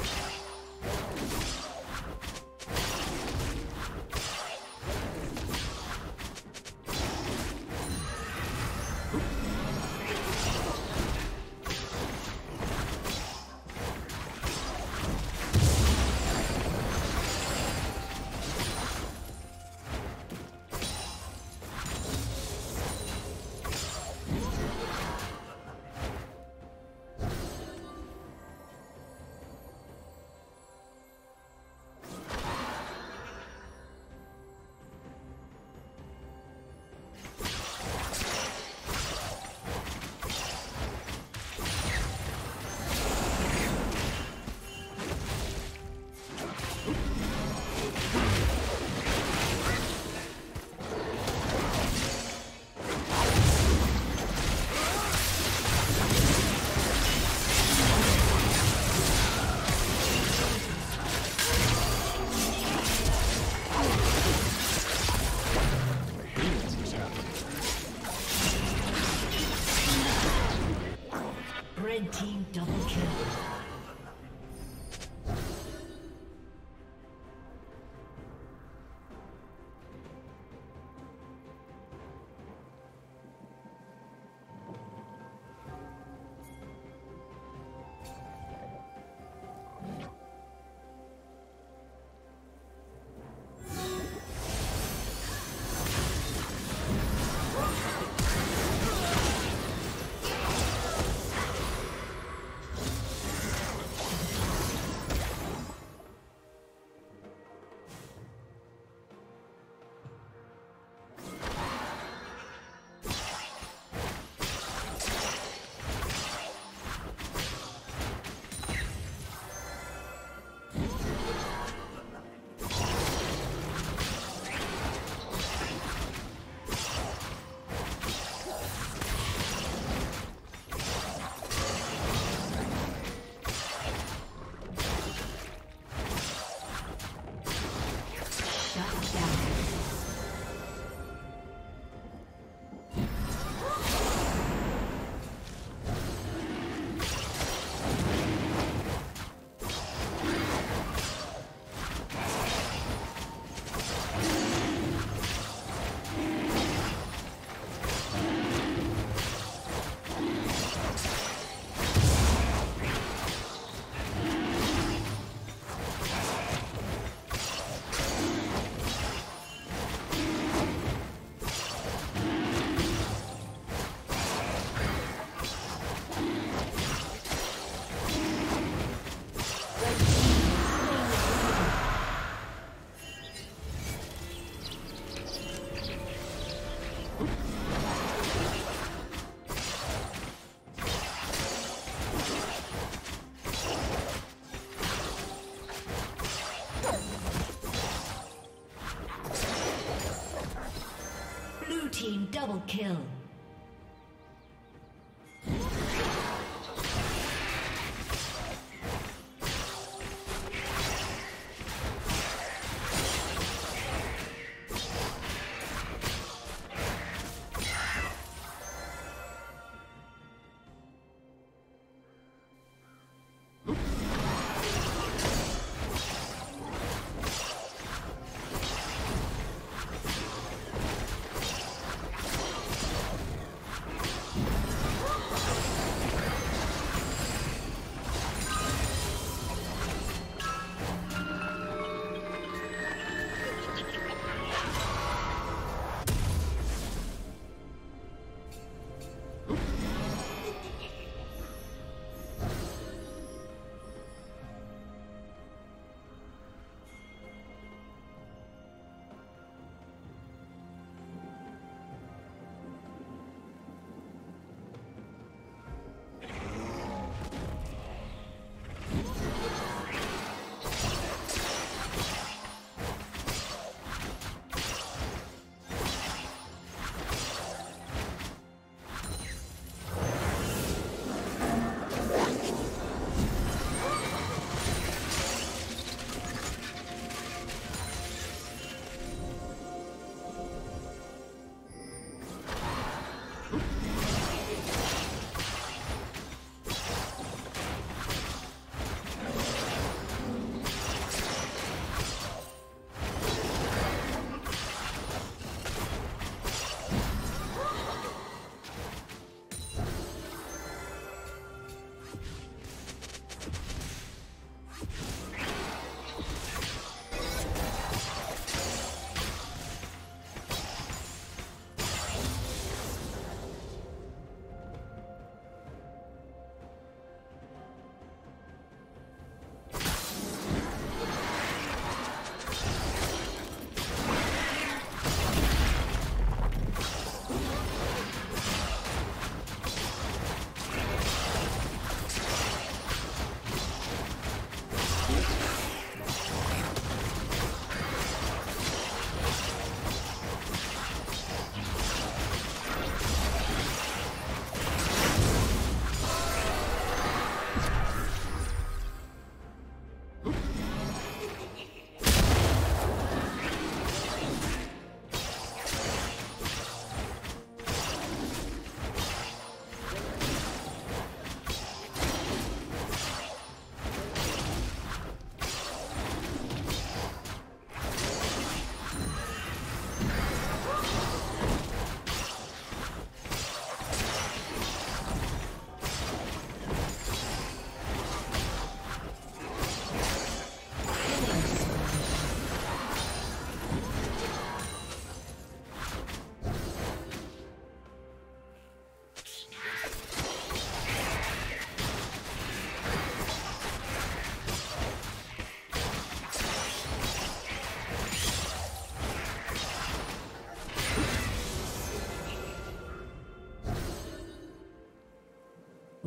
Blood. Double kill.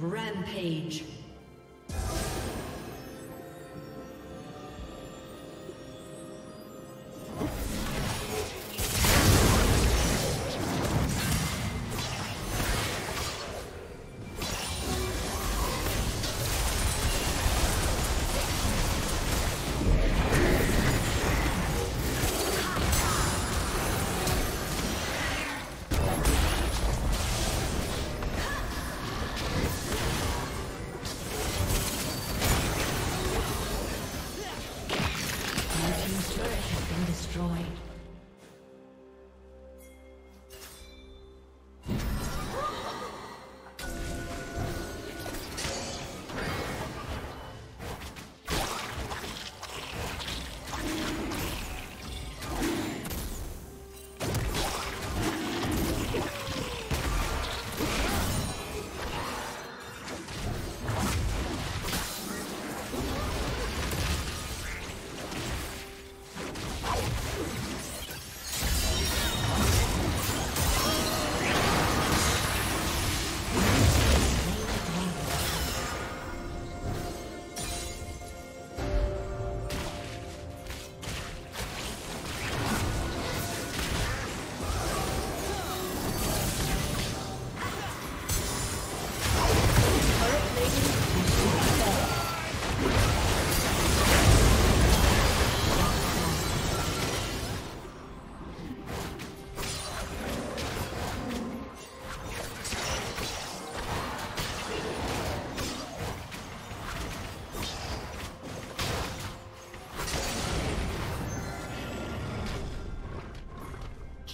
Rampage.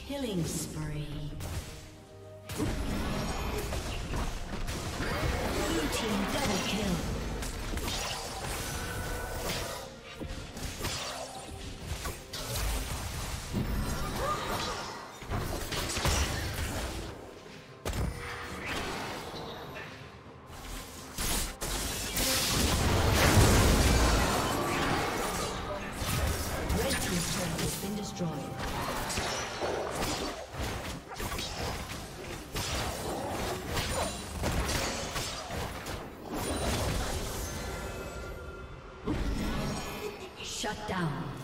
Killing spree. Shut down.